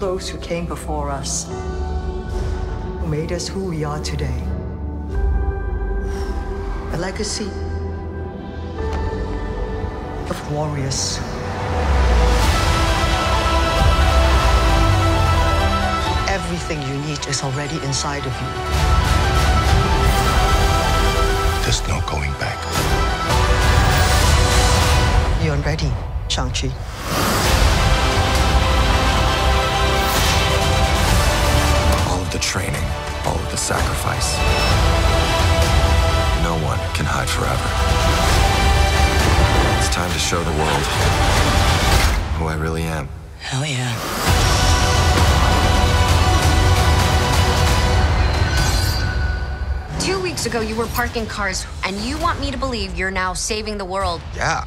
those who came before us, who made us who we are today. A legacy of warriors. Everything you need is already inside of you. There's no going back. You're ready, Shang-Chi. Sacrifice. No one can hide forever. It's time to show the world who I really am. Hell yeah. Two weeks ago, you were parking cars, and you want me to believe you're now saving the world. Yeah,